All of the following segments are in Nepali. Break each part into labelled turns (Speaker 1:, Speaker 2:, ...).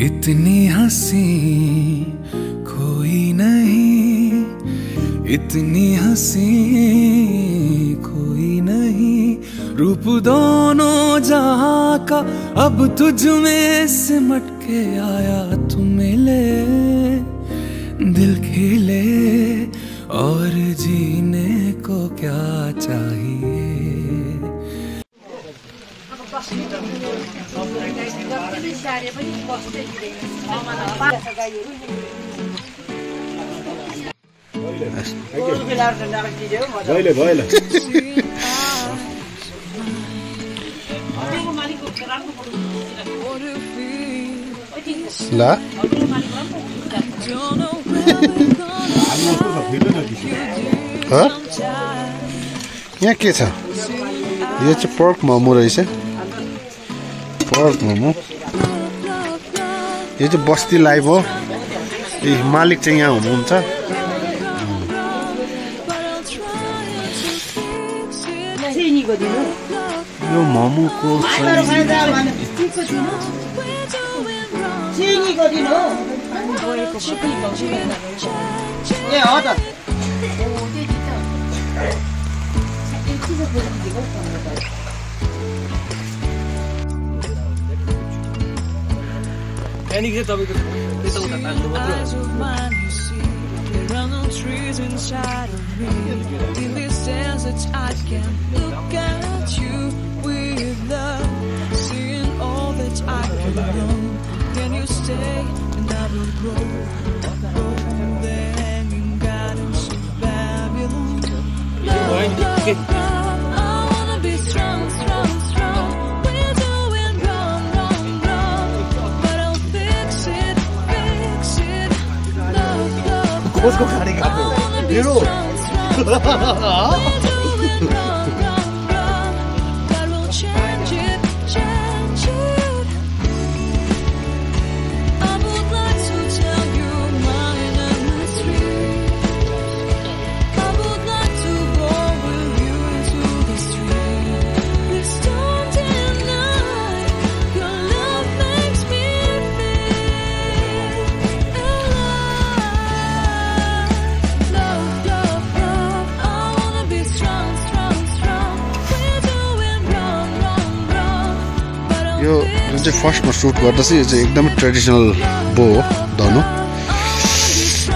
Speaker 1: इतनी हँसी कोई नहीं, इतनी हँसी कोई नहीं। रूप दोनों जहाँ का अब तुझ में सिमट के आया तुम मिले।
Speaker 2: भइले
Speaker 3: ल? यहाँ के छ? यो चाहिँ पर्क मोमो रहेछ। पर्क मोमो यो चाहिँ बस्ती लाइभ हो। ए मालिक चाहिँ यहाँ हुनुहुन्छ। यो मोमोको
Speaker 1: त्यहाँदेखि तपाईँको यताउता तान्नु मात्रै
Speaker 4: eyes of もう少しありがとう。出ろ。
Speaker 3: यो जुन चाहिँ फर्स्टमा सुट गर्दा चाहिँ यो चाहिँ एकदमै ट्रेडिसनल बो हो धनु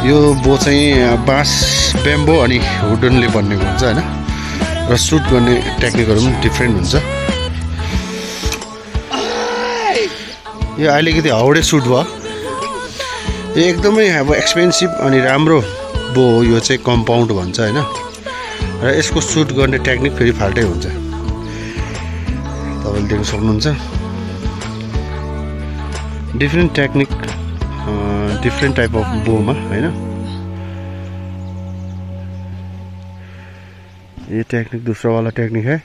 Speaker 3: यो बो चाहिँ बाँस बेम्बो अनि वुडनले बनिएको हुन्छ होइन। र सुट गर्ने टेक्निकहरू पनि डिफ्रेन्ट हुन्छ। यो अलिकति हाउडे सुट भयो। यो एकदमै अब एक्सपेन्सिभ अनि राम्रो बो हो यो चाहिँ कम्पाउन्ड भन्छ होइन। र यसको सुट गर्ने टेक्निक फेरि फाल्टै हुन्छ। तपाईँले देख्न सक्नुहुन्छ। Different technique different type of बोमा होइन ये टेक्निक दूसरा वाला टेक्निक है।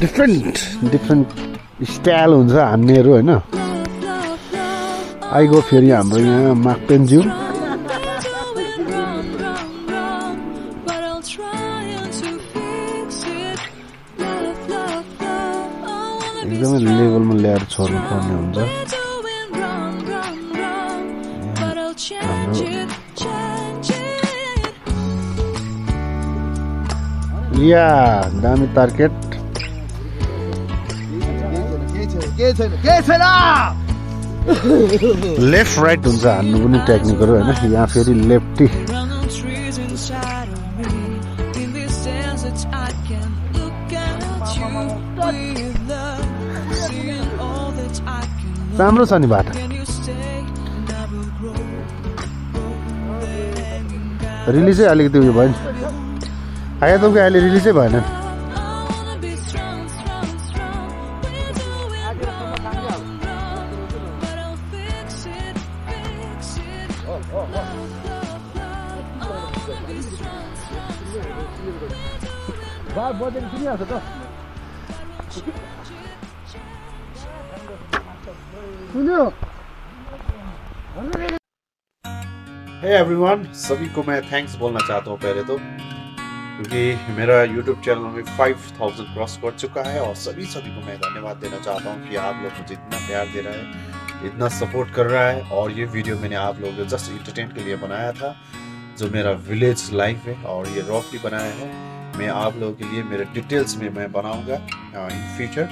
Speaker 3: डिफ्रेन्ट डिफ्रेन्ट स्टाइल हुन्छ हान्नेहरू होइन आइगो फेरि हाम्रो यहाँ
Speaker 4: माघपेन्ज्यू
Speaker 3: एकदमै लेभलमा ल्याएर छोड्नु पर्ने हुन्छ
Speaker 4: change it, change it.
Speaker 3: या दामी टार्गेट
Speaker 5: केही छैन केही छैन
Speaker 3: लेफ्ट राइट हुन्छ हान्नु पनि टेक्निकहरू होइन? यहाँ फेरि lefty
Speaker 4: Run on trees inside
Speaker 3: रिलिजै अलिकति उयो भयो नि। आयातमको अहिले रिलिजै भएन।
Speaker 2: सुन्यो
Speaker 6: हे एवरीवन सभी को मैं थैंक्स बोलना चाहता हूँ पहले तो। क्योंकि मेरा यूट्यूब चैनल में 5000 क्रॉस कर चुका है और सभी सभी को मैं धन्यवाद देना चाहता हूँ कि आप लोग मुझे इतना प्यार दे रहा है इतना सपोर्ट कर रहा है और ये वीडियो मैंने आप लोगों को जस्ट इंटरटेन के लिए बनाया था जो मेरा विलेज लाइफ है और ये रॉफली बनाया है। मैं आप लोगों के लिए मेरे डिटेल्स में मैं बनाऊँगा इन फ्यूचर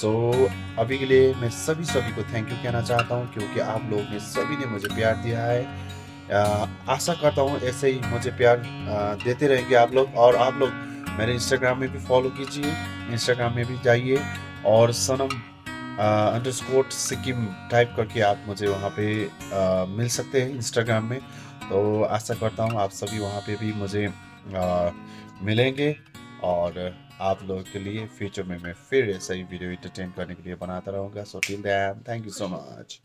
Speaker 6: सो so, अभी के लिए मैं सभी सभी को थैंक यू कहना चाहता हूँ क्योंकि आप लोग ने सभी ने मुझे प्यार दिया है। आशा करता हूँ ऐसे ही मुझे प्यार देते रहेंगे आप लोग। और आप लोग मेरे इंस्टाग्राम में भी फॉलो कीजिए। इंस्टाग्राम में भी जाइए और Sanam underscore Sikkim type करके आप मुझे वहाँ पे आ, मिल सकते हैं इंस्टाग्राम में। तो आशा करता हूँ आप सभी वहाँ पे भी मुझे आ, मिलेंगे और आप लोगों के लिए फ्यूचर में मैं फिर ऐसा ही वीडियो इंटरटेन करने के लिए बनाता रहूँगा। So till then thank you so much